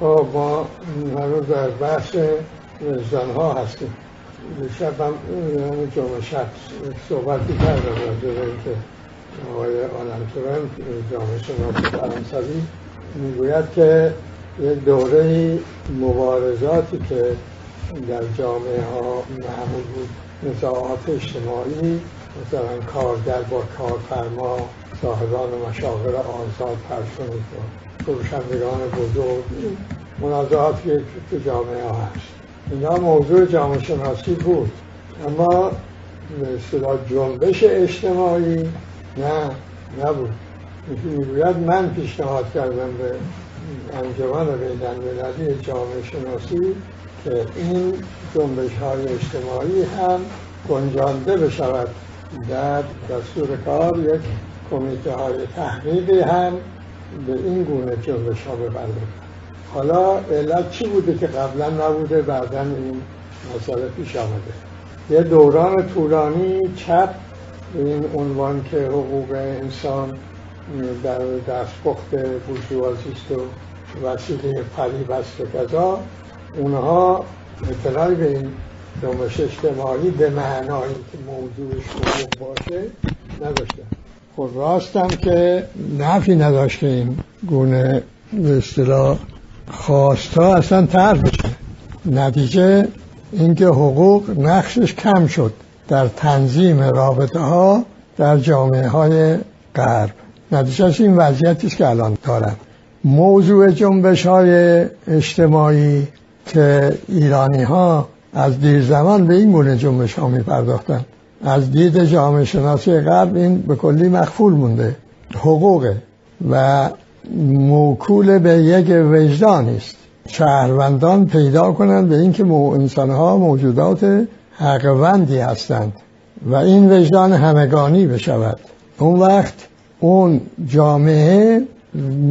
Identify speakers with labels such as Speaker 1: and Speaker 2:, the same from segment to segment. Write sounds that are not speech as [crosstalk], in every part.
Speaker 1: ما هنوز در بحث وجدان ها هستیم. شب هم یعنی جمعه شب صحبتی کردم به اینکه آقای جامعه شناسی فرانسوی می‌گوید که یک دوره مبارزاتی که در جامعه ها معمول بود نزاعات اجتماعی مثلا کارگر با کارفرما صاحبان مشاغل آزاد پرسونیک و فروشندگان بزرگ. منازعاتی که تو جامعه ها هست. اینا موضوع جامعه شناسی بود. اما اصطلاح جنبش اجتماعی نه نبود. می‌گوید من پیشنهاد کردم به انجمن بین المللی جامعه شناسی که این جنبش های اجتماعی هم گنجانده بشود. در دستور کار یک کمیته های تحقیقی هم به این گونه جنبش ها بپردازد حالا علت چی بوده که قبلا نبوده بعدا این مسئله پیش آمده؟ یه دوران طولانی چپ این عنوان که حقوق انسان در دستپخت بورژوازیست و وسیله فریب است و کذا اونها اطلاعی به این جنبش اجتماعی به معنایی که موضوعش حقوق باشه نداشتن. خب راستم که نفی نداشته این گونه به اصطلاح خواستا اصلا طرح بشه. نتیجه اینکه حقوق نقشش کم شد در تنظیم رابطه ها در جامعه های غرب. نتیجه این وضعیتی که الان دارن. موضوع جنبش های اجتماعی که ایرانی ها از دیر زمان به این گونه جنبش ها می پرداختن از دید جامعه شناسی غرب این به کلی مخفول مونده حقوقه و موکول به یک وجدانی است. شهروندان پیدا کنند به اینکه انسان ها موجودات حقوندی هستند و این وجدان همگانی بشود. اون وقت اون جامعه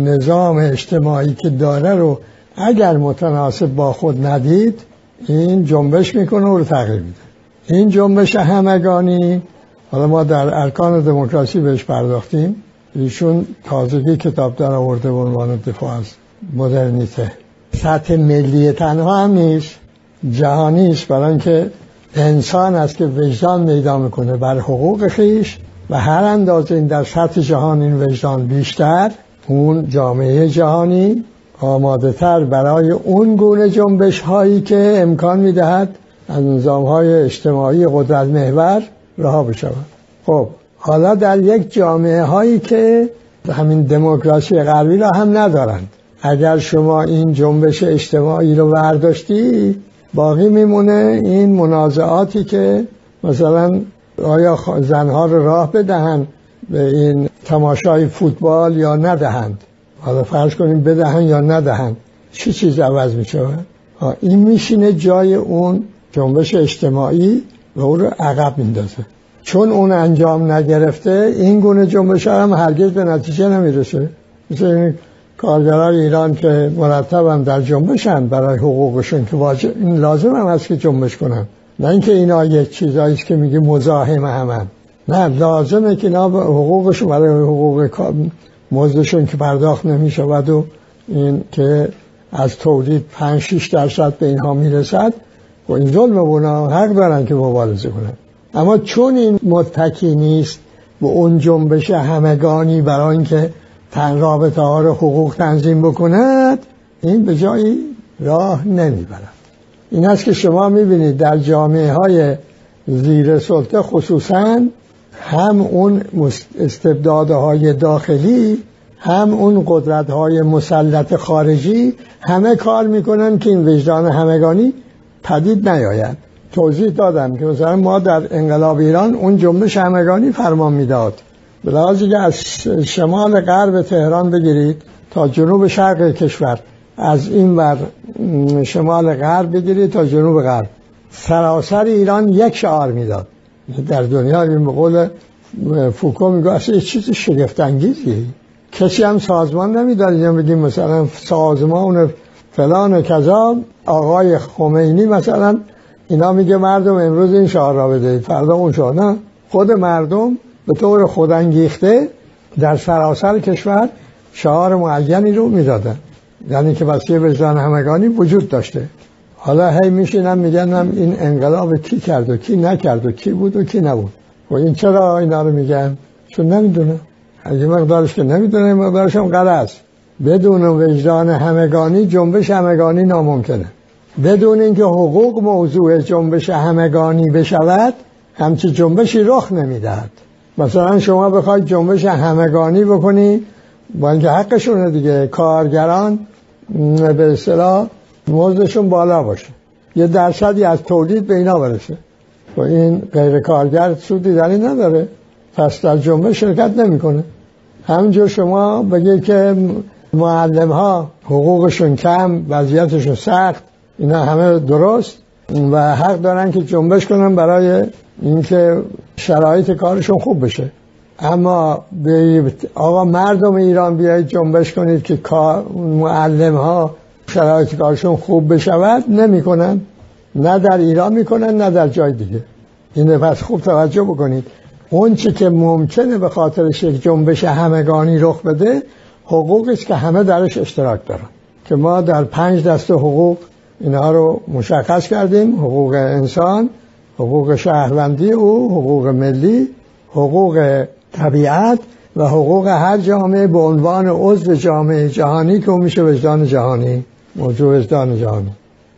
Speaker 1: نظام اجتماعی که داره رو اگر متناسب با خود ندید این جنبش می‌کنه و رو تغییر میده. این جنبش همگانی حالا ما در ارکان دموکراسی بهش پرداختیم. ایشون تازگی کتاب در آورده به عنوان دفاع از مدرنیته. سطح ملی تنها هم نیست جهانی است برای اینکه انسان است که وجدان میدا می‌کنه بر حقوق خیش و هر اندازه این در سطح جهان این وجدان بیشتر اون جامعه جهانی آماده تر برای اون گونه جنبش هایی که امکان می‌دهد از نظام های اجتماعی قدرت محور رها بشود. خب حالا در یک جامعه هایی که همین دموکراسی غربی را هم ندارند اگر شما این جنبش اجتماعی رو برداشتی باقی میمونه این منازعاتی که مثلا آیا زنها رو راه بدهند به این تماشای فوتبال یا ندهند؟ حالا فرض کنیم بدهن یا ندهند چی چیز عوض می این میشینه جای اون جنبش اجتماعی و او رو عقب میندازه. چون اون انجام نگرفته این گونه جنبش هم هرگز به نتیجه نمی‌رسه. مثل این کارگرای ایران که مرتب هم در جنبشن برای حقوقشون که واجب این لازم هم هست که جنبش کنن. نه اینکه اینا یک چیزایی که میگه مزاحم همن نه لازمه که اینا حقوقشون برای حقوق مزدشون که پرداخت نمیشه و این که از تولید 5 6 درصد به اینها می‌رسد و این ظلم اونا حق دارن که مبارزه کنن. اما چون این متکی نیست به اون جنبش همگانی برای اینکه تن رابطه ها رو حقوق تنظیم بکند این به جایی راه نمی‌برد. این است که شما می‌بینید در جامعه های زیر سلطه خصوصا هم اون استبدادهای داخلی هم اون قدرت های مسلط خارجی همه کار می‌کنن که این وجدان همگانی پدید نیاید. توضیح دادم که مثلا ما در انقلاب ایران اون جنبش همگانی فرمان می‌داد. به لحاظی که از شمال غرب تهران بگیرید تا جنوب شرق کشور از این ور شمال غرب بگیرید تا جنوب غرب. سراسر ایران یک شعار می‌داد. در دنیا این به قول فوکو میگه اصلا یه چیز شگفت انگیزی کسی هم سازمان نمی‌داد بگیم مثلا سازمان فلان کذا آقای خمینی مثلا اینا میگه مردم امروز این شعار را بدهید. فردا اون شعار. نه. خود مردم به طور خودانگیخته در سراسر کشور شعار معینی رو می‌دادن. یعنی که وسیع وجدان همگانی وجود داشته. حالا هی میشینم میگن این انقلاب کی کرد و کی نکرد و کی بود و کی نبود. و این چرا اینا رو میگن؟ چون نمی‌دونه. اگه مقدارش که نمی‌دونه مقدارش هم غلط بدون وجدان همگانی جنبش همگانی ناممکنه. بدون اینکه حقوق موضوع جنبش همگانی بشود همچی جنبشی رخ نمی‌دهد. مثلا شما بخواید جنبش همگانی بکنی با اینکه حقشونه دیگه کارگران به اصطلاح مزدشون بالا باشه. یه درصدی از تولید به اینا برسه. و این غیر کارگر سودی در این نداره. پس در جنبش شرکت نمی‌کنه. همینجور شما بگید که معلم ها حقوقشون کم وضعیتشون سخت اینا همه درست و حق دارن که جنبش کنن برای اینکه شرایط کارشون خوب بشه. اما به آقا مردم ایران بیایید جنبش کنید که معلم ها شرایط کارشون خوب بشود نمی‌کنن. نه در ایران می‌کنن نه در جای دیگه. این پس خوب توجه بکنید. اون که ممکنه به خاطر یک جنبش همگانی رخ بده حقوقی است که همه درش اشتراک دارن. که ما در پنج دسته حقوق اینها رو مشخص کردیم. حقوق انسان حقوق شهروندی او حقوق ملی حقوق طبیعت و حقوق هر جامعه به عنوان عضو جامعه جهانی که میشه وجدان جهانی موضوع وجدان جهانی.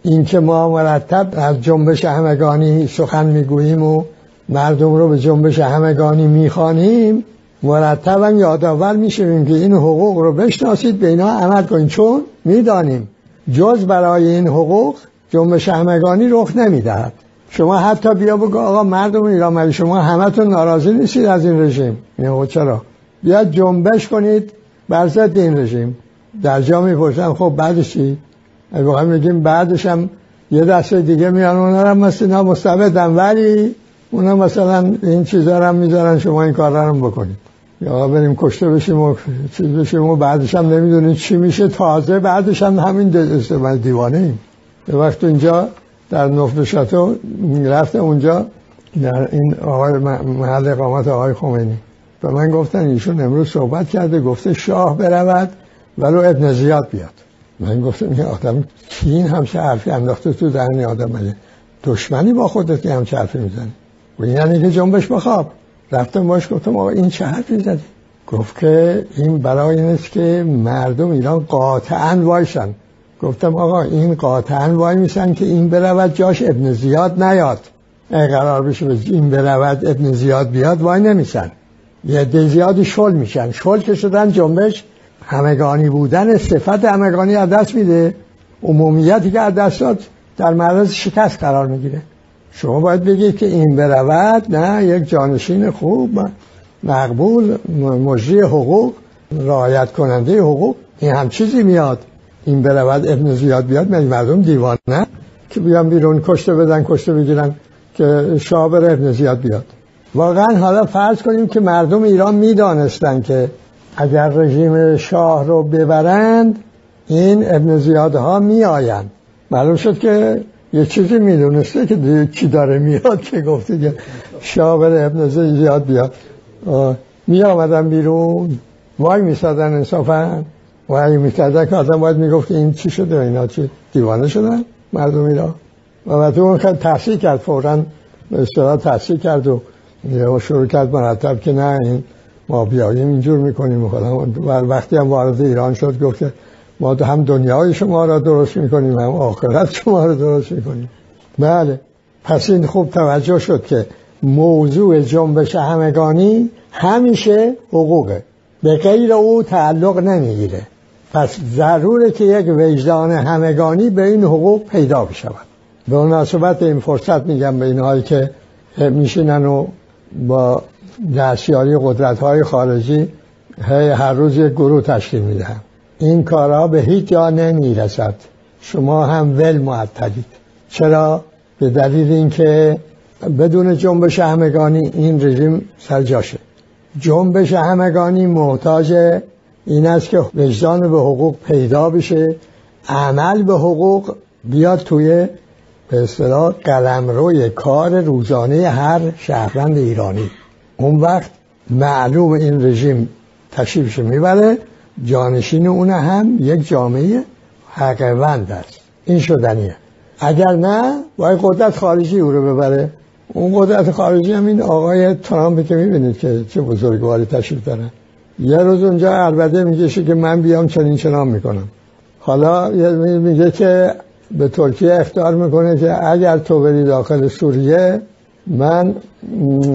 Speaker 1: این که ما مرتب از جنبش همگانی سخن می‌گوییم و مردم رو به جنبش همگانی می‌خوانیم مرتبا یادآور می‌شویم که این حقوق رو بشناسید به اینا عمل کنید. چون می‌دانیم جز برای این حقوق جنبش همگانی رخ نمی‌دهد. شما حتی بیا بگو آقا مردم ایران مگه شما همتون ناراضی نیستید از این رژیم؟ نه چرا؟ بیا جنبش کنید بر ضد این رژیم. در جا می‌پرسن خب بعدش چی؟ واقعا میگیم بعدش هم یه دسته دیگه میان اونا هم مثلا مستبدن. ولی اونا مثلا این چیزا هم می‌ذارن شما این کار رو بکنید. یا بریم کشته بشیم و چیز بشیم و بعدش هم نمی‌دونید چی میشه. تازه بعدش هم همین دیوانه ایم. به وقت اینجا در نفت شاتو رفته اونجا در این آقای محل اقامت آقای خمینی. به من گفتن ایشون امروز صحبت کرده گفته شاه برود ولو ابن زیاد بیاد. من گفتم این آدم کی این همچه حرفی انداخته تو دهنی آدم؟ مگه دشمنی با خودت که همچه حرفی می‌زنی؟ و یعنی که جنبش بخواب. رفتم باش گفتم آقا این چه حرفی زدی؟ گفت که این برای این است که مردم ایران قاطعا وایشن گفتم آقا این قاطعا وای میسن که این برود جاش ابن زیاد نیاد. ای قرار بشه این برود ابن زیاد بیاد وای نمیسن. یه ده زیادی شل میشن. شل که شدن جنبش همگانی بودن صفت همگانی از دست میده. عمومیتی که از دست داد در معرض شکست قرار می‌گیره. شما باید بگید که این برود نه یک جانشین خوب مقبول مجری حقوق رعایت کننده حقوق. این هم چیزی میاد. این برود ابن زیاد بیاد من مردم دیوانه که بیان بیرون کشته بدن کشته بگیرن که شاه بر ابن زیاد بیاد. واقعا حالا فرض کنیم که مردم ایران می‌دانستن که اگر رژیم شاه رو ببرند این ابن زیادها می آیند معلوم شد که یه چیزی می‌دونسته که چی داره میاد که گفته که شاه بر ابن زیاد بیاد. می آمدن بیرون وای می سادن انصافا وای می کردن که آدم باید می گفت که این چی شده اینا چی دیوانه شدن مردم ایران و تو اون خیلی تحصیل کرد فورا به اصطلاح تحصیل کرد و شروع کرد مرتب که نه این ما بیاییم اینجور می‌کنیم و وقتی هم وارد ایران شد گفت که ما هم دنیای شما را درست می‌کنیم هم آخرت شما را درست می‌کنیم. بله. پس این خوب توجه شد که موضوع جنبش همگانی همیشه حقوقه. به غیر او تعلق نمی‌گیره. پس ضروره که یک وجدان همگانی به این حقوق پیدا بشود. به مناسبت این فرصت میگم به اینهایی که میشینن و با دستیاری قدرت های خارجی هر روز یک گروه تشکیل میدن این کارها به هیچ جا نمی‌رسد. شما هم ول معطلید. چرا؟ به دلیل اینکه بدون جنبش همگانی این رژیم سرجاشه جنبش همگانی محتاج این است که وجدان به حقوق پیدا بشه. عمل به حقوق بیاد توی به اصطلاح قلمروی کار روزانه هر شهروند ایرانی. اون وقت معلوم این رژیم تشریفش می‌بره. جانشین اون هم یک جامعه حقوند است. این شدنیه. اگر نه باید قدرت خارجی او رو ببره. اون قدرت خارجی هم این آقای ترامپ که می‌بینید که چه بزرگواری تشریف دارن یه روز اونجا البته میگه که من بیام چنین چنان می‌کنم. حالا میگه که به ترکیه اختار می‌کنه که اگر تو بری داخل سوریه من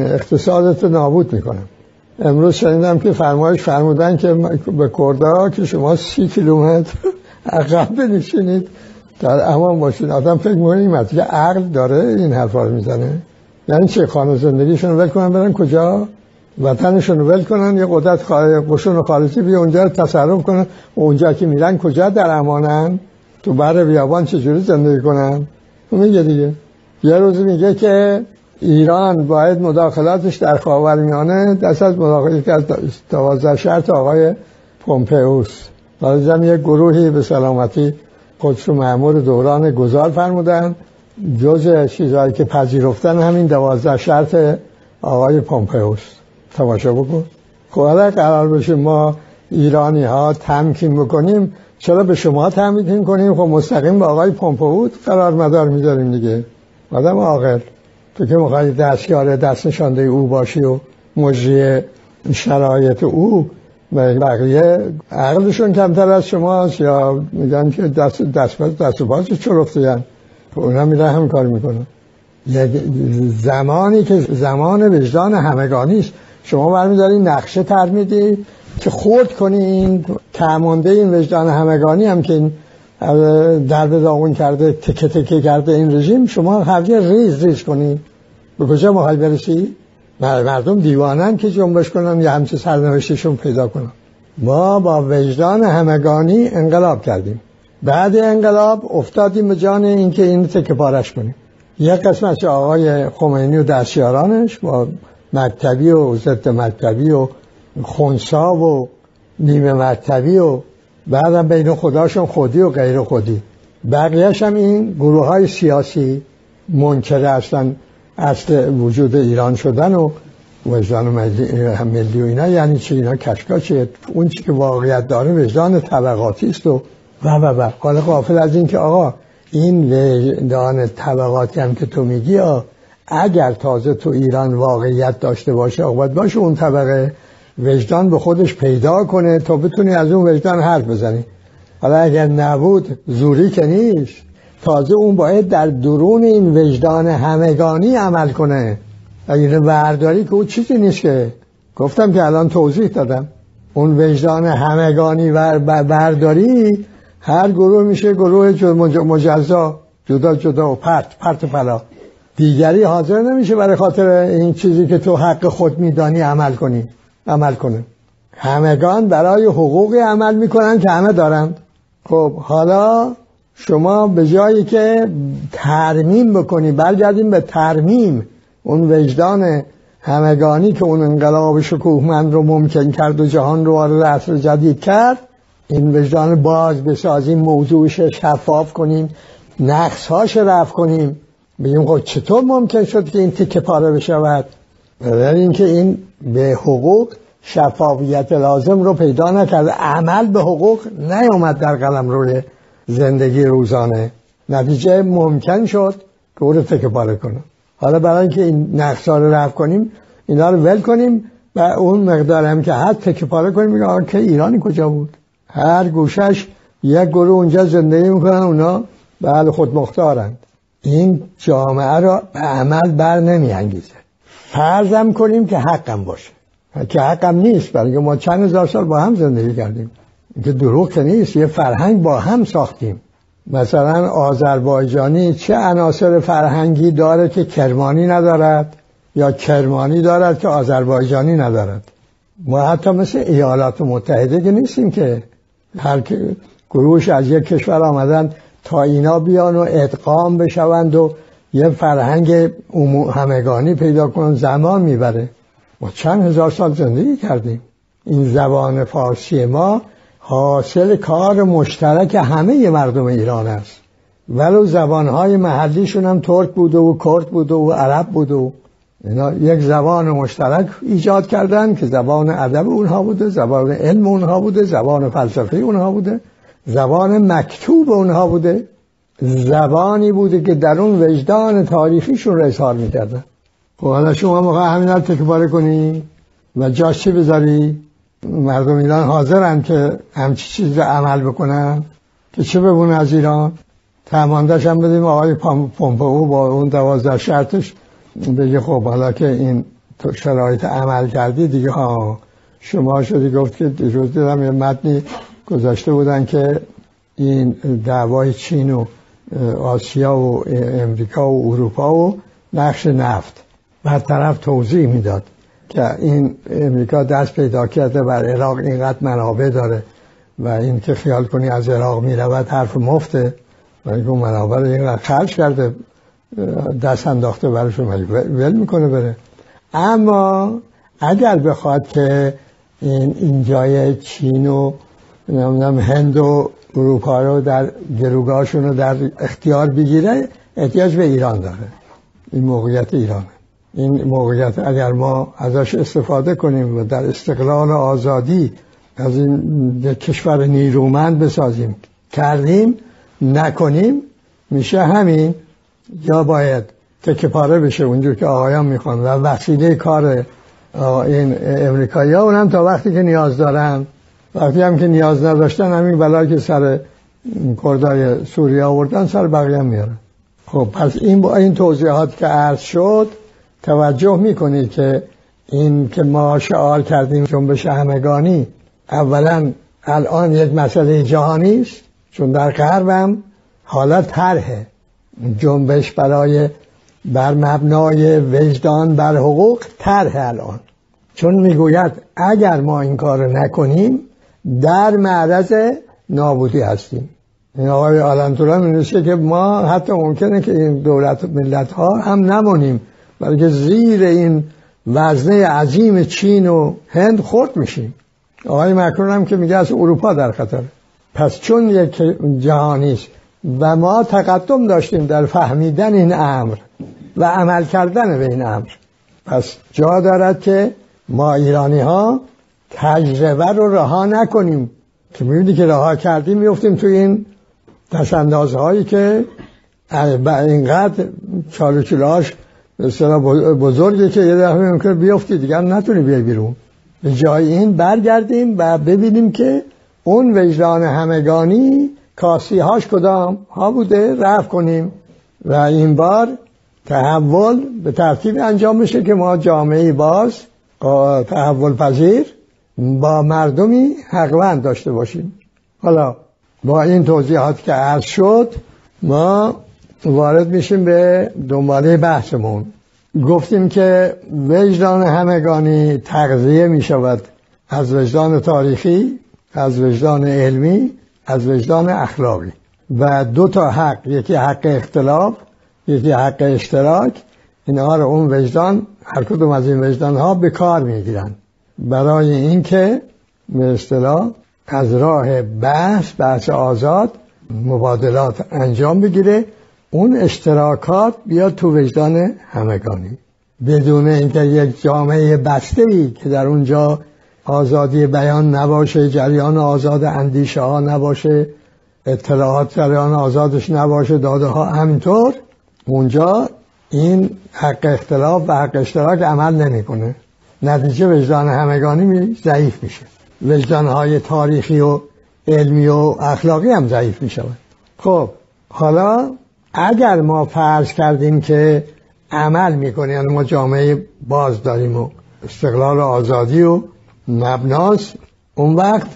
Speaker 1: اقتصادت نابود می‌کنم. امروز شنیدم که فرمایش فرمودن که به کرده که شما سی کیلومتر عقب بنشینید. در امان باشید آدم فکر این که عقل داره این حرفا رو می‌زنه. یعنی چه خانه زندگیشون ول کنن برن کجا؟ وطنشون ول کنن یه قدرت قشون خارجی بیا اونجا تصرف کنن. اونجا که میرن کجا در امانن تو بر بیابان چجوری زندگی کنن؟ میگه دیگه. یه روز میگه که ایران باید مداخلاتش در خاورمیانه دست از مداخله که از دوازده شرط آقای پومپئوس. لازم یک گروهی به سلامتی خودش رو معمور دوران گذار فرمودن. جز چیزهایی که پذیرفتن همین دوازده شرط آقای پومپئوس. تماشا بکن. خب قرار بشه ما ایرانی ها تمکین بکنیم. چرا به شما تمکین کنیم؟ خب مستقیم به آقای پومپئوس قرار مدار می‌ذاریم دیگه. آدم عاقل. تو که می‌خوای دستیار دست نشانده او باشی و مجری شرایط او و بقیه عقلشون کمتر از شماست یا میگن که دست دست دست و باز چرفته اونا میره هم کار می‌کنن. زمانی که زمان وجدان همگانی است. شما برمیدارین نقشه تر میدی که خورد کنین تمانده این وجدان همگانی هم که این در داغون کرده تکه تکه کرده این رژیم شما هر ریز ریز کنین. به کجا مخوای برسی؟ مردم دیوانن که جنبش کنن یا همچه سرنوشتشون پیدا کنن. ما با وجدان همگانی انقلاب کردیم. بعد انقلاب افتادیم به جان اینکه این تکه پارش کنیم. یک قسمت آقای خمینی و دستیارانش با مکتبی و ضد مکتبی و خونسا و نیمه مکتبی و بعدم بین خداشون خودی و غیر خودی. بقیهش هم این گروه های سیاسی منکر اصلا اصل وجود ایران شدن و وجدان ملی و اینا یعنی چی؟ اینا چیه اون چی که واقعیت داره وجدان طبقاتی است و و و و. حالا قافل از این که آقا این وجدان طبقاتی هم که تو میگی اگر تازه تو ایران واقعیت داشته باشه آقا باشه اون طبقه. وجدان به خودش پیدا کنه تا بتونی از اون وجدان حرف بزنی. حالا اگر نبود زوری که نیست. تازه اون باید در درون این وجدان همگانی عمل کنه. اگر برداری که او چیزی نیست که. گفتم که الان توضیح دادم. اون وجدان همگانی و برداری هر گروه میشه گروه مجزا. جدا جدا و پرت پرت فلا دیگری حاضر نمیشه برای خاطر این چیزی که تو حق خود میدانی عمل کنی. عمل کنه. همگان برای حقوقی عمل می‌کنن که همه دارند خب حالا شما به جایی که ترمیم بکنی برگردیم به ترمیم. اون وجدان همگانی که اون انقلاب شکوهمند رو ممکن کرد و جهان رو وارد عصر جدید کرد این وجدان باز بسازیم موضوعش شفاف کنیم نقصهاش رفت کنیم. بگیم خب چطور ممکن شد که این تیکه پاره بشود؟ برای اینکه این به حقوق شفافیت لازم رو پیدا نکرده. عمل به حقوق نیامد در قلم روی زندگی روزانه. نتیجه ممکن شد رو تکه پاره کنه. حالا برای اینکه این نقصا رو رفت کنیم اینا رو ول کنیم و اون مقدار هم که حد تکه پاره کنیم میگه که ایرانی کجا بود؟ هر گوشش یک گروه اونجا زندگی می‌کنن اونا بله خود مختارند این جامعه را به عمل بر نمی انگیزه فرضم کنیم که حقم باشه. که حقم نیست برای ما چند هزار سال با هم زندگی کردیم. که دروغ که نیست یه فرهنگ با هم ساختیم. مثلا آذربایجانی چه عناصر فرهنگی داره که کرمانی ندارد یا کرمانی دارد که آذربایجانی ندارد؟ ما حتی مثل ایالات متحده که نیستیم که هر گروهش از یک کشور آمدن تا اینا بیان و ادغام بشوند و یه فرهنگ همگانی پیدا کنن زمان می‌بره. ما چند هزار سال زندگی کردیم. این زبان فارسی ما حاصل کار مشترک همه مردم ایران است. ولو زبانهای محلیشون هم ترک بوده و کرد بوده و عرب بوده و اینا یک زبان مشترک ایجاد کردن که زبان ادب اونها بوده زبان علم اونها بوده زبان فلسفه اونها بوده زبان مکتوب اونها بوده. زبانی بوده که در اون وجدان تاریخیشون رو اظهار می‌کردن. خب حالا شما موقع همین رو تکباره کنی و جاش چی بذاری؟ مردم ایران حاضرن که همچی چیز رو عمل بکنن؟ که چه ببون از ایران؟ تماندش هم بدیم آقای پومپئو با اون دوازده شرطش بگه خب حالا که این شرایط عمل کردی دیگه ها شما شدی گفت که دیروز دیدم یه متنی گذاشته بودن که این دعوای چین و آسیا و امریکا و اروپا و نقش نفت. بر طرف توضیح می‌داد که این امریکا دست پیدا کرده بر عراق اینقدر منابع داره و این که خیال کنی از عراق می‌رود حرف مفته و این منابع رو اینقدر خرج کرده دست انداخته برش ول می‌کنه بره. اما اگر بخواد که این, این جای چین و نمی‌دونم هند و اروپا رو در گروگاهشون رو در اختیار بگیره احتیاج به ایران داره. این موقعیت ایرانه. این موقعیت اگر ما ازش استفاده کنیم و در استقلال و آزادی از این کشور نیرومند بسازیم کردیم نکنیم میشه همین. یا باید تکه پاره بشه اونجور که آقایان می‌خوان و وسیله کار این امریکایی ها اونم تا وقتی که نیاز دارن وقتی هم که نیاز نداشتن همین بلا که سر کردای سوریه آوردن سر بقیه هم میارن. خب پس این با این توضیحات که عرض شد توجه می‌کنید که این که ما شعار کردیم جنبش همگانی اولا الان یک مسئله جهانی است چون در غربم حالا طرحه. جنبش برای بر مبنای وجدان بر حقوق طرح الان. چون می‌گوید اگر ما این کار نکنیم در معرض نابودی هستیم. این آقای آلانتورا می که ما حتی ممکنه که این دولت ملت ها هم نمونیم بلکه زیر این وزنه عظیم چین و هند خورد میشیم. آقای مکرون هم که میگه از اروپا در خطر. پس چون یک جهانی است و ما تقدم داشتیم در فهمیدن این امر و عمل کردن به این امر پس جا دارد که ما ایرانی ها تجربه رو رها نکنیم. که می‌بینی که رها کردیم میفتیم تو این هایی که اینقدر چالو چلاش بزرگه که یه دفعه ممکنه بیفتی دیگر نتونی بیای بیرون. به جای این برگردیم و ببینیم که اون وجدان همگانی کاسی هاش کدام ها بوده رفت کنیم. و این بار تحول به ترتیب انجام میشه که ما جامعه باز تحول پذیر با مردمی حقوند داشته باشیم. حالا با این توضیحات که عرض شد ما وارد میشیم به دنباله بحثمون. گفتیم که وجدان همگانی تغذیه می شود از وجدان تاریخی از وجدان علمی از وجدان اخلاقی. و دو تا حق یکی حق اختلاف یکی حق اشتراک اینها رو اون وجدان هر کدوم از این وجدان ها به کار می‌گیرن. برای اینکه به اصطلاح از راه بحث بحث آزاد مبادلات انجام بگیره اون اشتراکات بیاد تو وجدان همگانی. بدون اینکه یک جامعه بسته ای که در اونجا آزادی بیان نباشه جریان آزاد اندیشه ها نباشه اطلاعات جریان آزادش نباشه داده ها همینطور اونجا این حق اختلاف و حق اشتراک عمل نمی‌کنه. نتیجه وجدان همگانی ضعیف میشه. وجدان های تاریخی و علمی و اخلاقی هم ضعیف میشه خب حالا اگر ما فرض کردیم که عمل می‌کنه یعنی ما جامعه باز داریم و استقلال و آزادی و مبناس اون وقت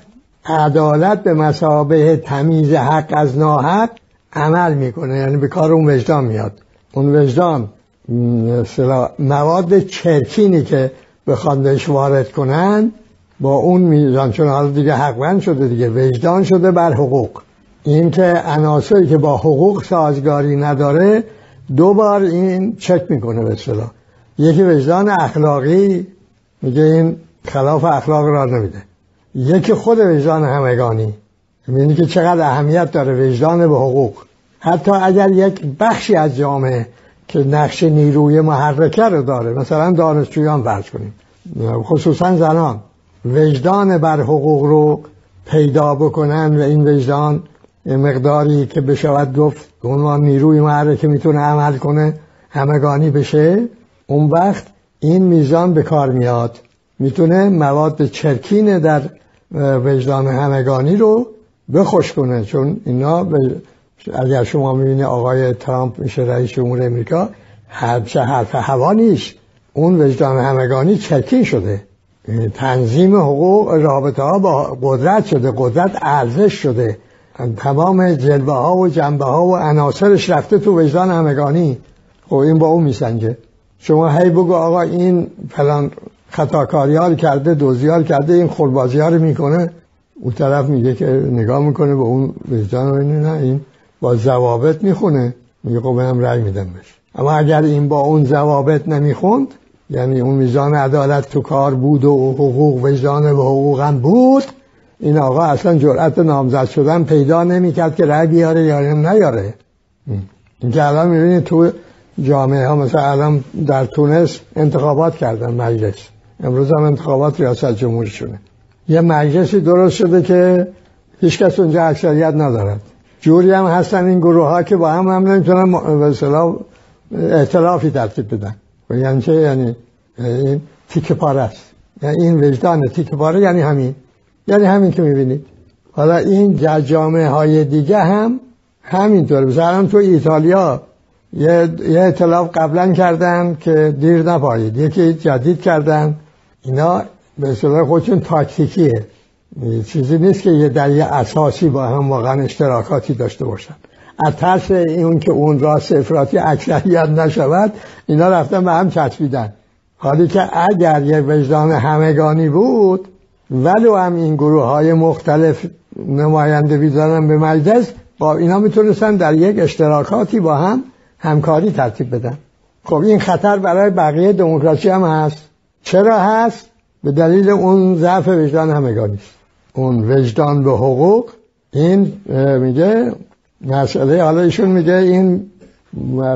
Speaker 1: عدالت به مسابه تمیز حق از ناحق عمل می‌کنه. یعنی به کار اون وجدان میاد. اون وجدان مواد چرکینی که بخوان بهش وارد کنن با اون میزان چون حالا دیگه حقوند شده دیگه وجدان شده بر حقوق. این که عناصری که با حقوق سازگاری نداره دو بار این چک می‌کنه به اصطلاح. یکی وجدان اخلاقی میگه این خلاف اخلاق را نمیده. یکی خود وجدان همگانی می‌بینی که چقدر اهمیت داره وجدان به حقوق. حتی اگر یک بخشی از جامعه که نقش نیروی محرکه رو داره. مثلا دانشجویان فرض کنیم. خصوصا زنان. وجدان بر حقوق رو پیدا بکنن و این وجدان مقداری که بشود گفت عنوان نیروی محرکه می‌تونه عمل کنه همگانی بشه. اون وقت این میزان به کار میاد. می‌تونه مواد چرکین در وجدان همگانی رو بخوش کنه چون اینا اگر شما می‌بینی آقای ترامپ میشه رئیس جمهور امریکا حرف حرف هوا نیست. اون وجدان همگانی چرکین شده. تنظیم حقوق رابطه ها با قدرت شده قدرت ارزش شده. تمام جلوه ها و جنبه ها و عناصرش رفته تو وجدان همگانی. خب این با اون میسنجه. شما هی بگو آقا این فلان خطاکاری ها کرده دوزی کرده این خوربازی ها رو می‌کنه. اون طرف میگه که نگاه می‌کنه به اون وجدان و نه این با ضوابط می‌خونه. میگه خب هم رأی میدم بشه اما اگر این با اون ضوابط نمی‌خوند یعنی اون میزان عدالت تو کار بود و حقوق وجدان و حقوق هم بود این آقا اصلا جرأت نامزد شدن پیدا نمی‌کرد که رأی بیاره یا نیاره. این که الان می‌بینید تو جامعه ها مثلا الان در تونس انتخابات کردن مجلس. امروز هم انتخابات ریاست جمهوری شونه یه مجلسی درست شده که هیچکس اونجا اکثریت ندارد. جوری هم هستن این گروه ها که با هم هم نمی‌تونن به اعتلافی ترتیب بدن. یعنی چه؟ یعنی این تیک پاره است. یعنی این وجدان تیک پاره یعنی همین. یعنی همین که می‌بینید. حالا این جامعه های دیگه هم همینطور. مثلا تو ایتالیا یه, یه اطلاف قبلا کردن که دیر نپایید. یکی جدید کردن. اینا به اصطلاح خودشون تاکتیکیه. چیزی نیست که یه در یه اساسی با هم واقعا اشتراکاتی داشته باشن. از ترس اون که اون راست افراطی اکثریت نشود اینا رفتن به هم چسبیدن. حالی که اگر یه وجدان همگانی بود ولو هم این گروه های مختلف نماینده بیدارن به مجلس با اینا می‌تونستن در یک اشتراکاتی با هم همکاری ترتیب بدن. خب این خطر برای بقیه دموکراسی هم هست. چرا هست؟ به دلیل اون ضعف وجدان همگانی است اون وجدان به حقوق این میگه مسئله حالا ایشون میگه این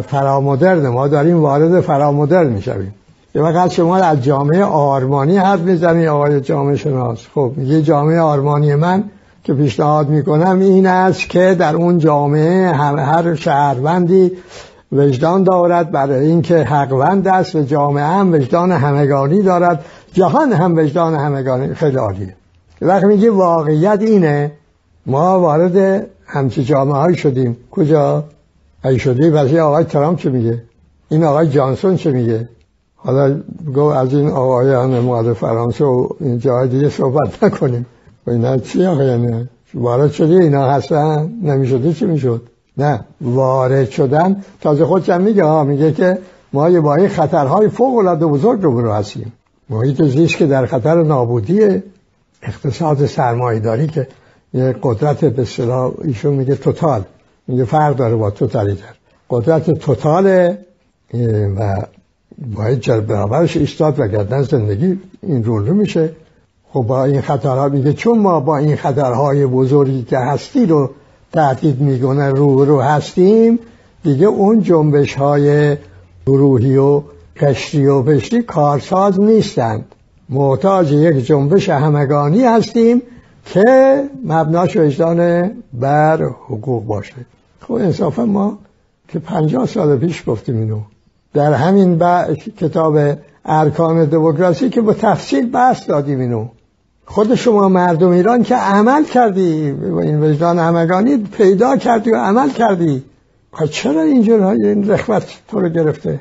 Speaker 1: فرامدرن ما داریم وارد فرامدرن می‌شویم. یه وقت شما از جامعه آرمانی حرف می‌زنی آقای جامعه شناس. خب میگه جامعه آرمانی من که پیشنهاد می‌کنم این است که در اون جامعه هر شهروندی وجدان دارد برای اینکه حقوند است و جامعه هم وجدان همگانی دارد جهان هم وجدان همگانی خیلی عالیه وقتی میگه واقعیت اینه. ما وارد همچی جامعه های شدیم. کجا؟ ای شدی؟ وزیر آقای ترامپ چه میگه؟ این آقای جانسون چه میگه؟ حالا گو از این آقایان مال فرانسه و این جای دیگه صحبت نکنیم. و اینا چی آقای یعنی؟ وارد شدی؟ اینا هستن؟ نمی‌شده چی می‌شد؟ نه. وارد شدن. تازه خودشم میگه ها میگه که ما یه با خطرهای فوق العاده بزرگ رو برو هستیم. محیط زیست که در خطر نابودی اقتصاد سرمایه‌داری که یه قدرت به اصطلاح ایشون میگه توتال. میگه فرق داره با توتالیتر. قدرت توتال و باید جر برابرش ایستاد و گردن زندگی این رول رو میشه. خب با این خطرها میگه چون ما با این خطرهای بزرگی که هستی رو تهدید می‌کنه رو رو هستیم دیگه اون جنبش های گروهی و کشتی و پشتی کارساز نیستند. محتاج یک جنبش همگانی هستیم که مبناش وجدان بر حقوق باشه. خب انصافا ما که پنجاه سال پیش گفتیم اینو. در همین کتاب ارکان دموکراسی که با تفصیل بحث دادیم اینو. خود شما مردم ایران که عمل کردی این وجدان همگانی پیدا کردی و عمل کردی. چرا اینجور این رخوت تو رو گرفته؟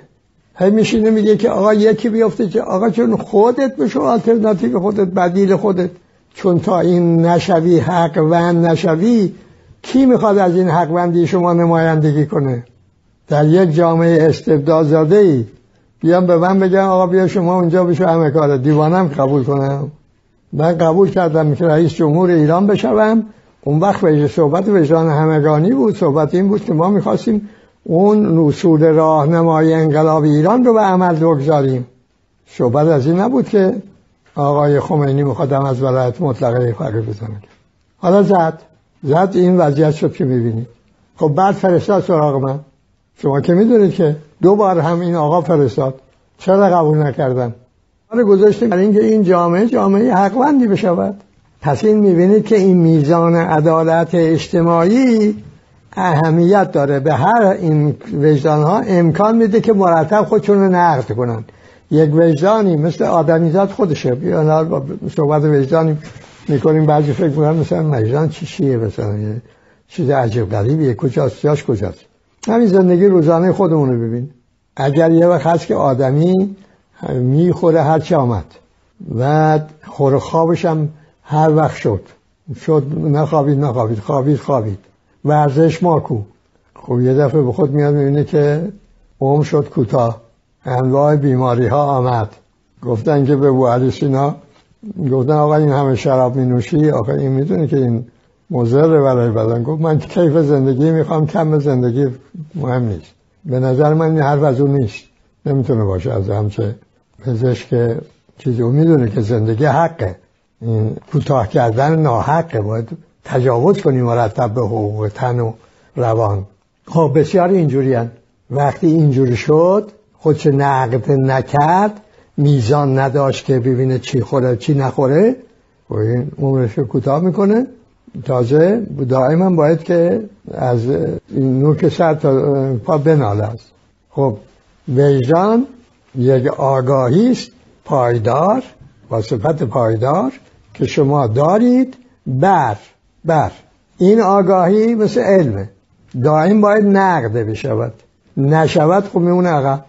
Speaker 1: هی میشینه میگه که آقا یکی بیفته که آقا چون خودت بشو آلترناتیو خودت بدیل خودت. چون تا این نشوی حق وند نشوی کی می‌خواد از این حق وندی شما نمایندگی کنه؟ در یک جامعه استبداد زاده ای بیام به من بگم آقا بیا شما اونجا بشو همه کار دیوانم قبول کنم. من قبول کردم که رئیس جمهور ایران بشوم. اون وقت صحبت وجدان همگانی بود. صحبت این بود که ما می‌خواستیم اون اصول راهنمای انقلاب ایران رو به عمل بگذاریم. صحبت از این نبود که آقای خمینی مخوادم از ولایت مطلقه فقیه بزنه. حالا زد. زد این وضعیت شد که می‌بینید خب بعد فرستاد سراغ من. شما که می‌دونید که دو بار هم این آقا فرستاد. چرا قبول نکردن؟ رو گذاشتیم برای اینکه این جامعه جامعه حقوندی بشود. پس این می‌بینید که این میزان عدالت اجتماعی اهمیت داره. به هر این وجدان ها امکان میده که مرتب خودشون رو نقد کنن. یک وجدانی مثل آدمیزاد خودشه. با صحبت وجدانی می‌کنیم بعضی فکر می‌کنن مثلا وجدان چی چیه؟ مثلا چیز عجیب غریبیه. کجاست؟ جاش کجاست؟ همین زندگی روزانه خودمون رو ببین. اگر یه وقت هست که آدمی می‌خوره هر چه آمد. و خور خوابش هم هر وقت شد. شد نخوابید نخوابید خوابید خوابید. ورزش ماکو. خب یه دفعه به خود میاد می‌بینه که عمر شد کوتاه. انواع بیماری ها آمد. گفتن که به بو سینا. گفتن آقا این همه شراب می نوشی آقا این می‌دونه که این مضر برای بدن. گفت من کیف زندگی می‌خوام کم زندگی مهم نیست. به نظر من این حرف از اون نیست. نمی‌تونه باشه از همچه پزشک چیزی اون می‌دونه که زندگی حقه. این کوتاه کردن ناحقه. باید تجاوز کنیم مرتب به حقوق تن و روان. خب بسیار اینجوری وقتی اینجوری شد خودش نقد نکرد میزان نداشت که ببینه چی خوره چی نخوره. و این عمرش کوتاه می‌کنه. تازه دائما باید که از نوک سر تا پا بناله است. خب وجدان یک آگاهی است پایدار با صفت پایدار که شما دارید بر بر. این آگاهی مثل علمه. دائم باید نقده بشود. نشود خب میمونه عقب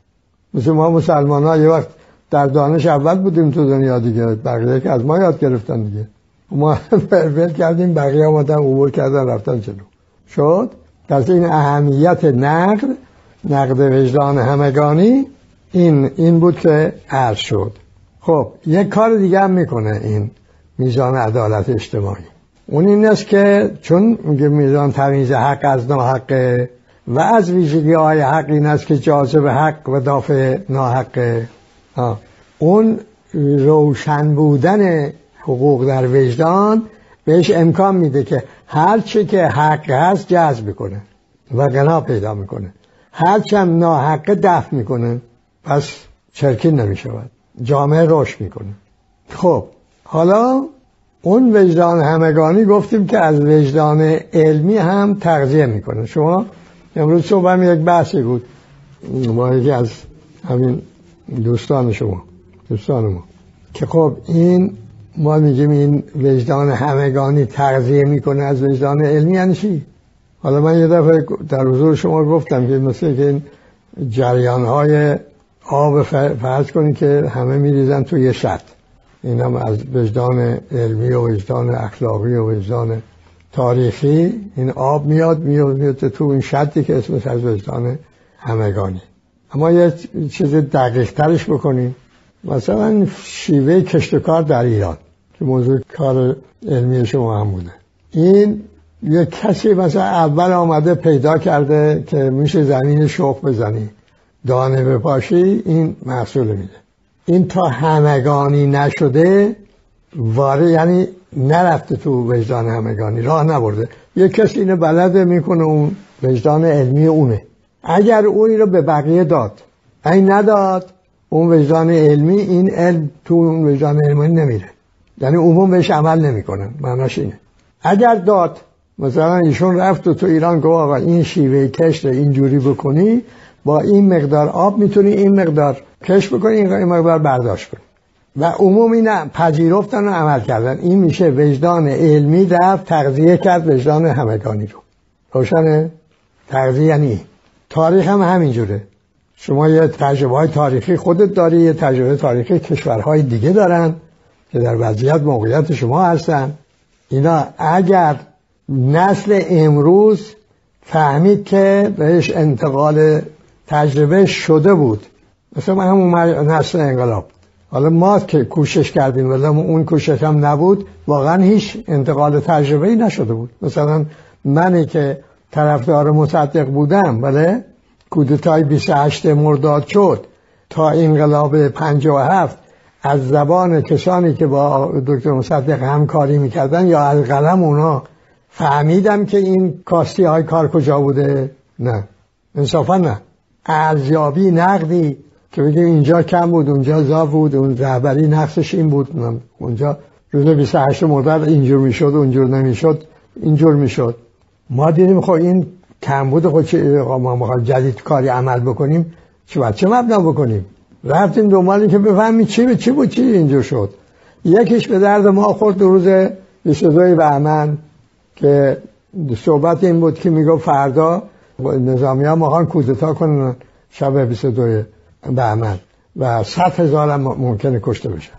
Speaker 1: مثل ما مسلمان ها یه وقت در دانش اول بودیم تو دنیا دیگه. بقیه که از ما یاد گرفتن دیگه. ما [laughs] ول کردیم بقیه آمدن عبور کردن رفتن جلو. شد؟ پس این اهمیت نقد نقد وجدان همگانی این این بود که عرض شد. خب یک کار دیگه هم می‌کنه این میزان عدالت اجتماعی. اون این است که چون میگه میزان تمیز حق از ناحقه و از ویژگی های حق این است که جاذب حق و دافع ناحقه. اون روشن بودن حقوق در وجدان بهش امکان میده که هر چی که حق هست جذب کنه و غنا پیدا می‌کنه. هر چم ناحق دفع می‌کنه پس چرکین نمی‌شود. جامعه رشد می‌کنه. خب حالا اون وجدان همگانی گفتیم که از وجدان علمی هم تغذیه می‌کنه. شما امروز صبح هم یک بحثی بود. با یکی از همین دوستان شما دوستان ما که خب این ما میگیم این وجدان همگانی تغذیه می‌کنه از وجدان علمی یعنی چی؟ حالا من یه دفعه در حضور شما گفتم که مثل که این جریان های آب فرض کنید که همه میریزن توی یه شط این هم از وجدان علمی و وجدان اخلاقی و وجدان تاریخی این آب میاد میاد میاد تو این شطی که اسمش از وجدان همگانی. اما یه چیز دقیق ترش بکنیم. مثلا شیوه کشتکار در ایران که موضوع کار علمی شما هم بوده. این یه کسی مثلا اول آمده پیدا کرده که میشه زمین شخ بزنی. دانه بپاشی این محصول میده. این تا همگانی نشده واره یعنی نرفته تو وجدان همگانی راه نبرده. یه کسی اینو بلده می‌کنه اون وجدان علمی اونه. اگر اونی رو به بقیه داد این نداد اون وجدان علمی این علم تو اون وجدان علمی نمیره. یعنی عموم بهش عمل نمی‌کنن. معناش اینه. اگر داد مثلا ایشون رفت تو ایران گفت آقا این شیوه کشت اینجوری بکنی با این مقدار آب می‌تونی این مقدار کش بکنی این مقدار برداشت کنی. و عمومی نه پذیرفتن و عمل کردن. این میشه وجدان علمی رفت تغذیه کرد وجدان همگانی رو. روشنه؟ تغذیه یعنی تاریخ هم همینجوره. شما یه تجربه های تاریخی خودت داری یه تجربه تاریخی کشورهای دیگه دارن که در وضعیت موقعیت شما هستن. اینا اگر نسل امروز فهمید که بهش انتقال تجربه شده بود. مثلا همون نسل انقلاب. حالا ما که کوشش کردیم ولی اون کوشش هم نبود. واقعا هیچ انتقال تجربه ای نشده بود. مثلا منی که طرفدار مصدق بودم بله؟ کودتای 28 مرداد شد. تا انقلاب 57 از زبان کسانی که با دکتر مصدق همکاری می‌کردن یا از قلم اونا فهمیدم که این کاستی های کار کجا بوده؟ نه. انصافا نه. ارزیابی نقدی که بگیم اینجا کم بود اونجا زا بود اون رهبری نقصش این بود. اونجا روز 28 مرداد اینجور می‌شد اونجور نمی‌شد اینجور می‌شد. ما دیدیم خب این کم بود خب چه ما می‌خوایم جدید کاری عمل بکنیم چه چه مبنا بکنیم؟ رفتیم دنبال که بفهمیم چی به چی بود چی اینجور شد. یکیش به درد ما خورد دو روز 22 بهمن که صحبت این بود که میگو فردا نظامی ها مخوان کودتا کنن. شب 22 بهمن. و صد هزار هم ممکنه کشته بشن.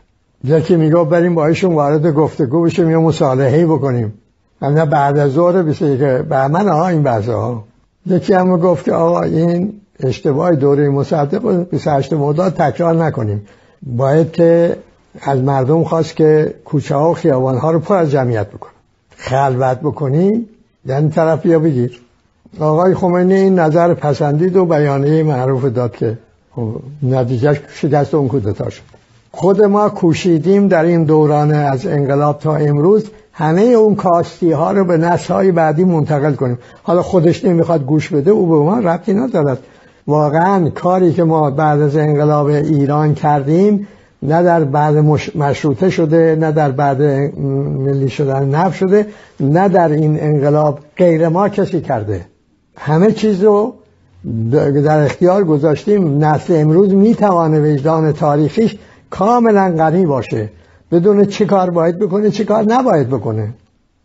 Speaker 1: یکی میگو بریم با ایشون وارد گفتگو بشیم یا مصالحه بکنیم. نه بعد از ظهر 21 بهمن ها این بحثه ها یکی هم گفت که آقا این اشتباه دوره مصدق 28 مرداد تکرار نکنیم. باید که از مردم خواست که کوچه ها و خیابان ها رو پر از جمعیت بکنن. خلوت بکنی یعنی طرف بیا بگیر. آقای خمینی این نظر پسندید و بیانیه معروف داد که خب، نتیجهش شکست اون کودتا شد. خود ما کوشیدیم در این دوران از انقلاب تا امروز همه اون کاستی ها رو به نسل های بعدی منتقل کنیم. حالا خودش نمی‌خواد گوش بده او به ما ربطی ندارد. واقعا کاری که ما بعد از انقلاب ایران کردیم نه در بعد مشروطه شده نه در بعد ملی شدن نف شده نه در این انقلاب غیر ما کسی کرده. همه چیز رو در اختیار گذاشتیم. نسل امروز می‌توانه وجدان تاریخیش کاملا غنی باشه. بدون چه کار باید بکنه چه کار نباید بکنه.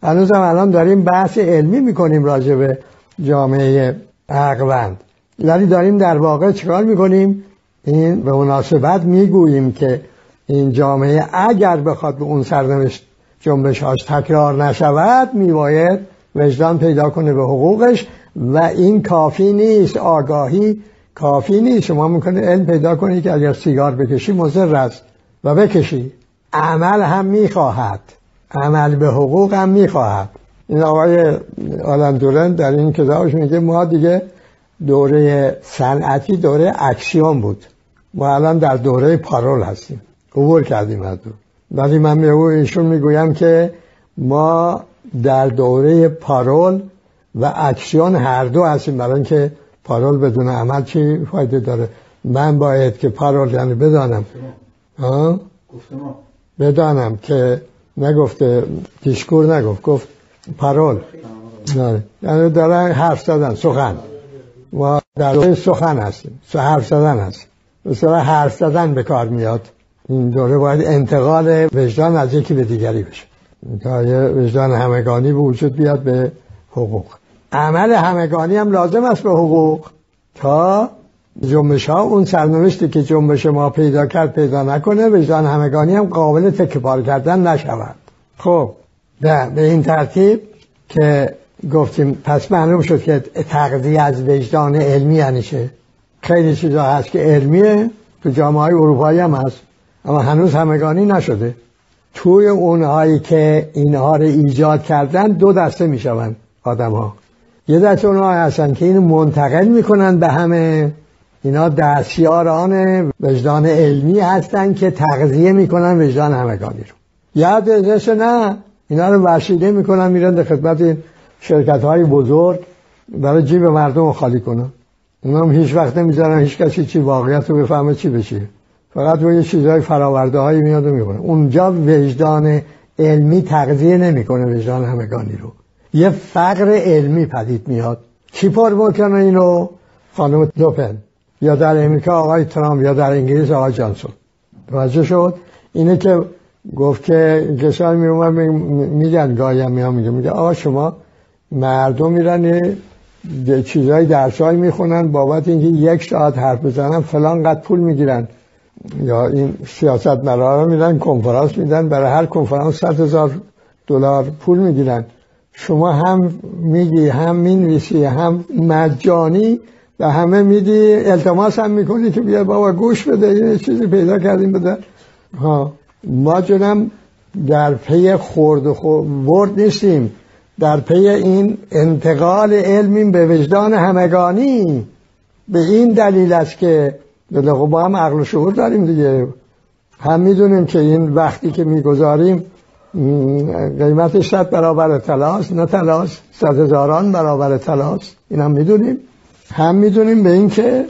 Speaker 1: هنوز هم الان داریم بحث علمی می‌کنیم راجع به جامعه عقبند ولی داریم در واقع چکار می‌کنیم؟ این به مناسبت می‌گوییم که این جامعه اگر بخواد به اون سرنوشت جنبش هاش تکرار نشود میباید وجدان پیدا کنه به حقوقش و این کافی نیست. آگاهی کافی نیست. شما می‌کنه علم پیدا کنی که اگر سیگار بکشی مضر است و بکشی. عمل هم می‌خواهد. عمل به حقوق هم می‌خواهد. این آقای آلندورن در این کتابش میگه ما دیگه دوره صنعتی دوره اکسیون بود. ما الان در دوره پارول هستیم. عبور کردیم از دو. ولی من به می‌گویم که ما در دوره پارول و اکسیون هر دو هستیم برای که پارول بدون عمل چی فایده داره؟ من باید که پارول یعنی بدانم. بدانم که نگفته دیشکور نگفت گفت پارول. یعنی دارن حرف زدن سخن. ما در سخن هستیم. حرف زدن هست. مثلا حرف زدن به کار میاد. این دوره باید انتقال وجدان از یکی به دیگری بشه. تا یه وجدان همگانی به وجود بیاد به حقوق. عمل همگانی هم لازم است به حقوق. تا جنبش ها اون سرنوشتی که جنبش ما پیدا کرد پیدا نکنه وجدان همگانی هم قابل تکبار کردن نشود. خب به این ترتیب که گفتیم پس معلوم شد که تقضیه از وجدان علمی یعنی خیلی چیزا هست که علمیه تو جامعه های اروپایی هم هست اما هنوز همگانی نشده. توی اونهایی که اینها رو ایجاد کردن دو دسته می‌شوند آدم ها یه دسته اونها هستن که این منتقل می‌کنن به همه. اینا دستیاران وجدان علمی هستن که تغذیه می‌کنن وجدان همگانی رو. یاد ازش نه؟ اینا رو وسیله می‌کنن میرن در خدمت شرکت های بزرگ برای جیب مردم رو خالی کنن. اونا هم هیچ وقت نمی‌ذارن هیچ کسی چی واقعیت رو بفهمه چی بشه فقط یه چیزهای فراورده هایی میاد و می‌کنه اونجا وجدان علمی تغذیه نمی‌کنه وجدان همگانی رو. یه فقر علمی پدید میاد. کی پر می‌کنه اینو؟ خانم لوپن یا در امریکا آقای ترامپ یا در انگلیس آقای جانسون. توجه شد؟ اینه که گفت که کسان می میگن گاهی هم میگه میگه آقا شما مردم میرن چیزهای درسایی می‌خونن بابت اینکه یک ساعت حرف بزنن فلان قد پول می‌گیرن. یا این سیاست مدارا میدن کنفرانس میدن برای هر کنفرانس 100 هزار دلار پول می‌گیرن. شما هم میگی هم می‌نویسی هم مجانی و همه میدی التماس هم می‌کنی که بیا بابا گوش بده این چیزی پیدا کردیم بده. ها ما جنم در پی خورد و خورد نیستیم. در پی این انتقال علمیم به وجدان همگانی. به این دلیل است که با هم عقل و شعور داریم دیگه. هم می‌دونیم که این وقتی که می‌گذاریم قیمتش صد برابر تلاس نه تلاس صد هزاران برابر تلاس این هم می‌دونیم. هم می‌دونیم به اینکه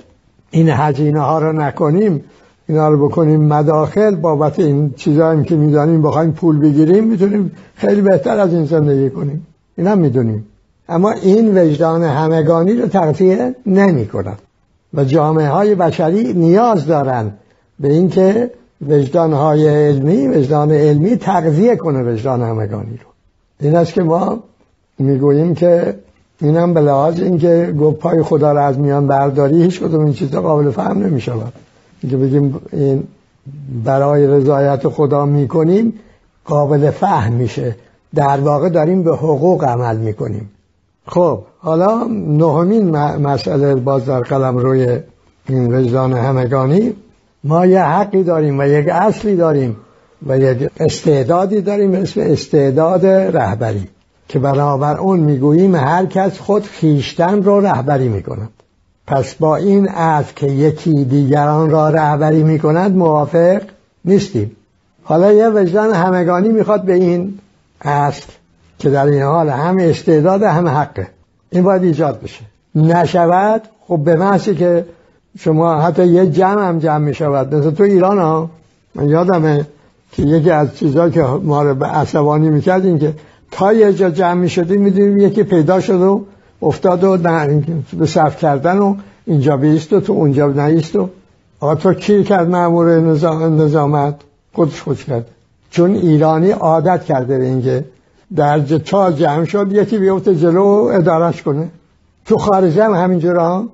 Speaker 1: این هزینه ها رو نکنیم. اینا رو بکنیم مداخل. بابت این چیزایی که می‌دانیم بخوایم پول بگیریم می‌تونیم خیلی بهتر از این زندگی کنیم. این هم می‌دونیم. اما این وجدان همگانی رو تغذیه نمی کنند و جامعه های بشری نیاز دارند به اینکه وجدان های علمی وجدان علمی تغذیه کنه وجدان همگانی رو. این است که ما می‌گوییم که اینم به لحاظ اینکه گفت پای خدا رو از میان برداری هیچ کدوم این چیزا قابل فهم نمی که بگیم این برای رضایت خدا می‌کنیم قابل فهم میشه. در واقع داریم به حقوق عمل می‌کنیم. خب حالا نهمین مسئله باز در قلم روی این وجدان همگانی. ما یه حقی داریم و یک اصلی داریم و یک استعدادی داریم اسم استعداد رهبری که بنابر اون می‌گوییم هر کس خود خیشتن رو رهبری می‌کند. پس با این اصل که یکی دیگران را رهبری می‌کند موافق نیستیم. حالا یه وجدان همگانی می‌خواد به این اصل که در این حال هم استعداد هم حقه. این باید ایجاد بشه. نشود خب به محضی که شما حتی یه جمع هم جمع می شود مثل تو ایران ها. من یادمه که یکی از چیزها که ما رو به عصبانی می‌کرد این که تا یه جا جمع می شدیم می‌دونیم یکی پیدا شد و افتاد و به صرف کردن و اینجا بیست و تو اونجا نیست و آقا تو کی کرد معمور نظامت؟ خودش خود کرد. چون ایرانی عادت کرده به اینکه در تا جمع شد یکی بیفته جلو ادارش کنه. تو خارج هم همینجورا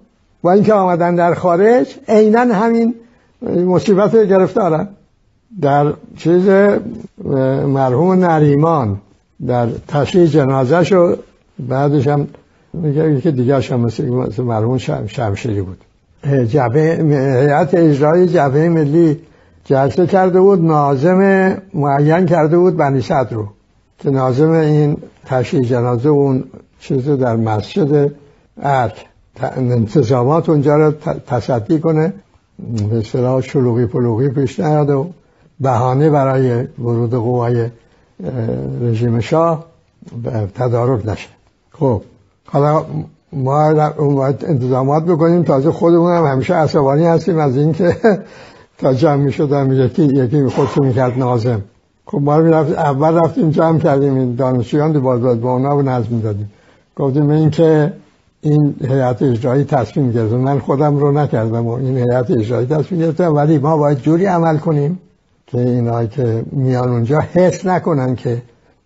Speaker 1: و اینکه آمدن در خارج عینا همین مصیبت گرفتارن. در چیز مرحوم نریمان در تشریح جنازه شو بعدش هم یکی دیگه هم مثل مرحوم شمشیری بود. هیئت اجرای جبهه ملی جلسه کرده بود نازم معین کرده بود بنی صدر رو. که نازم این تشریح جنازه اون چیز در مسجد ارک انتظامات اونجا رو تصدی کنه. به اصطلاح شلوغی پلوغی پیش نیاد و بهانه برای ورود قوای رژیم شاه تدارک نشه. خب حالا ما انتظامات بکنیم. تازه خودمون هم همیشه عصبانی هستیم از اینکه [laughs] تا جمع می شدم یکی یکی خودشو می‌کرد نازم خب ما رو اول رفتیم جمع کردیم این دانشجویان دی باز با اونا رو نظم دادیم گفتیم این که این هیئت اجرایی تصمیم گرفت. من خودم رو نکردم و این هیئت اجرایی تصمیم گرفتم. ولی ما باید جوری عمل کنیم که اینا که میان اونجا حس نکنن که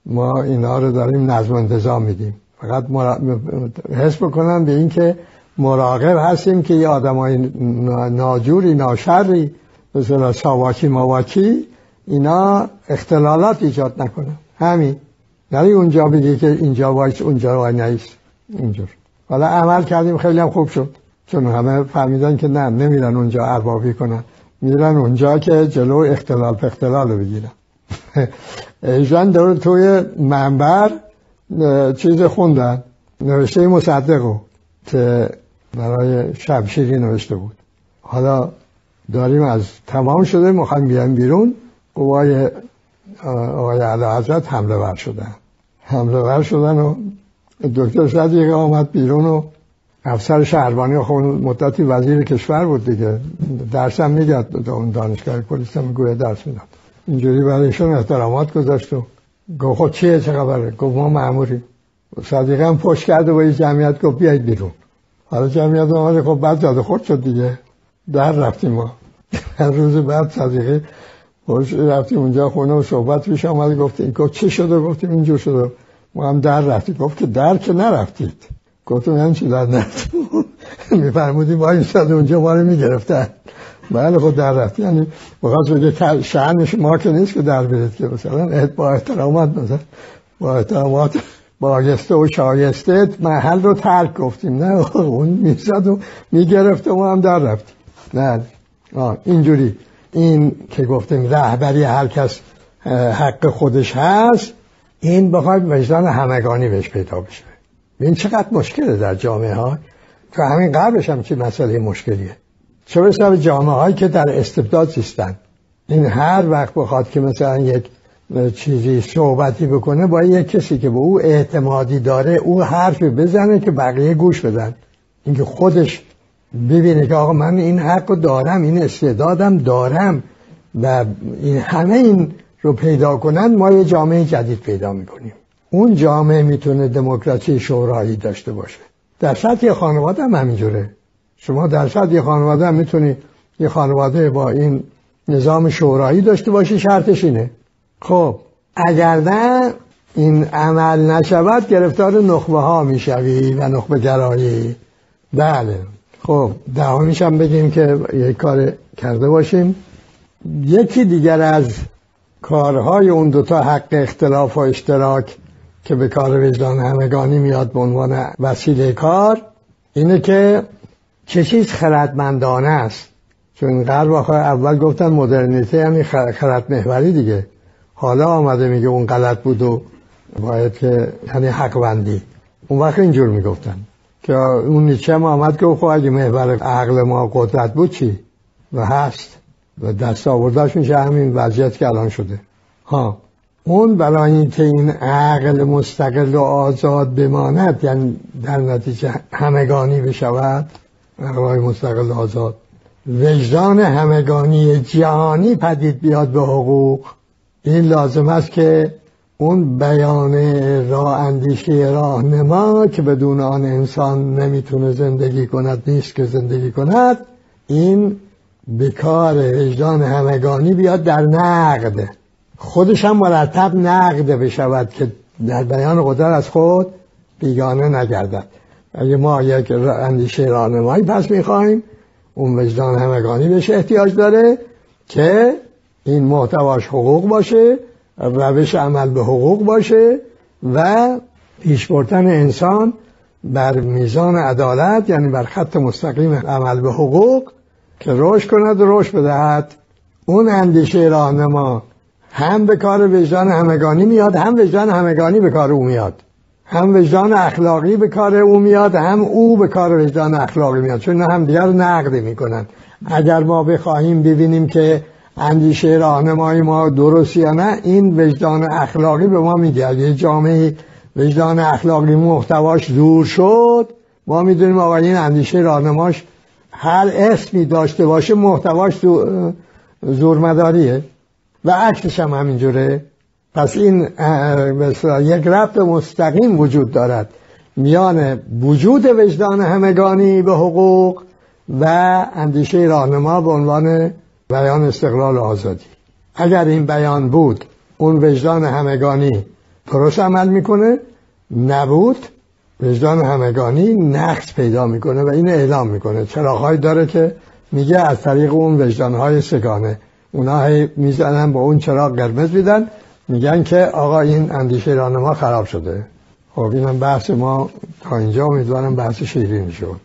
Speaker 1: ما اینا رو داریم نظم انتظام میدیم. فقط حس بکنن به این که مراقب هستیم که یه آدمای ناجوری ناشری مثلا ساواکی ماواکی اینا اختلالات ایجاد نکنه همین. نری اونجا بگی که اینجا وایس اونجا وای نیست اینجور. حالا عمل کردیم خیلی هم خوب شد. چون همه فهمیدن که نه نمیرن اونجا اربابی کنن. میرن اونجا که جلو اختلال په اختلال رو بگیرن. [laughs] ایجان دور توی منبر چیز خوندن. نوشته مصدقو که برای شبشیری نوشته بود. حالا داریم از تمام شده می‌خوایم بیایم بیرون. قوای آقای علی حضرت حمله ور شدن. حمله ور شدن و دکتر صدیقه آمد بیرون و افسر شهربانی خب مدتی وزیر کشور بود دیگه. درس هم می‌داد اون دانشگاه پلیس هم گویا درس می‌داد. اینجوری برایشون احترامات گذاشت و گفت خب چیه چه خبره؟ گفت ما معموری صدیقه هم پشت کرده با جمعیت گفت بیایید بیرون. حالا جمعیت آمده خب بعد جاده خود شد دیگه. در رفتیم ما. روز بعد صدیقه رفتیم اونجا خونه و صحبت پیش گفت این گفت چه شده گفتیم اینجور شده ما هم در رفتیم. گفت که در که نرفتید. گفتم یعنی چی در نرفتیم؟ [laughs] میفرمودیم این اونجا ما رو می‌گرفتن. بله خود در رفت یعنی بخواست بگه شعنش ما که نیست که در برید که مثلا با احترامات مثلا با احترامات بایسته و شایسته محل رو ترک گفتیم. نه اون می‌زد و می‌گرفت و ما هم در رفتیم. نه اینجوری. این که گفتیم رهبری هر کس حق خودش هست. این بخواید وجدان همگانی بهش پیدا بشه. این چقدر مشکله در جامعه ها که همین قبلش هم چه مسئله مشکلیه. چه به جامعه هایی که در استبداد زیستن. این هر وقت بخواد که مثلا یک چیزی صحبتی بکنه با یک کسی که به او اعتمادی داره او حرفی بزنه که بقیه گوش بدن. اینکه خودش ببینه که آقا من این حق دارم این استعدادم دارم و این همه این رو پیدا کنند ما یه جامعه جدید پیدا می‌کنیم. اون جامعه می‌تونه دموکراسی شورایی داشته باشه. در سطح خانواده هم همینجوره. شما در سطح خانواده هم می‌تونی یه خانواده با این نظام شورایی داشته باشی شرطش اینه. خب اگر نه این عمل نشود گرفتار نخبه ها می‌شوی و نخبه گرایی. بله. خب دهمیش هم بگیم که یک کار کرده باشیم. یکی دیگر از کارهای اون دوتا حق اختلاف و اشتراک که به کار وجدان همگانی میاد به عنوان وسیله کار اینه که چه چیز خردمندانه است. چون غرب اول گفتن مدرنیته یعنی خرد محوری دیگه. حالا آمده میگه اون غلط بود و باید که یعنی حق بندی. اون وقت اینجور می‌گفتن. که اون نیچه هم آمد که خب اگه محور عقل ما قدرت بود چی؟ و هست. و دست آوردهش میشه همین وضعیت که الان شده. ها اون برای اینکه این عقل مستقل و آزاد بماند یعنی در نتیجه همگانی بشود عقلهای مستقل و آزاد. وجدان همگانی جهانی پدید بیاد به حقوق. این لازم است که اون بیان راه اندیشه راهنما که بدون آن انسان نمی‌تونه زندگی کند نیست که زندگی کند این به کار وجدان همگانی بیاد در نقد. خودش هم مرتب نقد بشود که در بیان قدرت از خود بیگانه نگردد. اگه ما یک اندیشه راهنمایی پس می‌خوایم اون وجدان همگانی بهش احتیاج داره که این محتواش حقوق باشه روش عمل به حقوق باشه و پیش انسان بر میزان عدالت یعنی بر خط مستقیم عمل به حقوق که رشد کند و رشد بدهد. اون اندیشه راهنما هم به کار وجدان همگانی میاد هم وجدان همگانی به کار او میاد. هم وجدان اخلاقی به کار او میاد هم او به کار وجدان اخلاقی میاد. چون هم دیگر نقد می‌کنن. اگر ما بخواهیم ببینیم که اندیشه راهنمای ما درست یا نه این وجدان اخلاقی به ما میگه. اگه جامعه وجدان اخلاقی محتواش دور شد ما می‌دونیم آقا این اندیشه راهنماش هر اسمی داشته باشه محتواش زورمداریه. و عکسش هم همینجوره. پس این یک ربط مستقیم وجود دارد. میان وجود وجدان همگانی به حقوق و اندیشه راهنما به عنوان بیان استقلال آزادی. اگر این بیان بود اون وجدان همگانی درست عمل می‌کنه نبود وجدان همگانی نقص پیدا می‌کنه و این اعلام می‌کنه. چراغهایی داره که میگه از طریق اون وجدانهای سگانه اونا می‌زنن با اون چراغ قرمز میدن. میگن که آقا این اندیشه راهنما خراب شده. خب اینم بحث ما. تا اینجا امیدوارم بحث شیرین شد.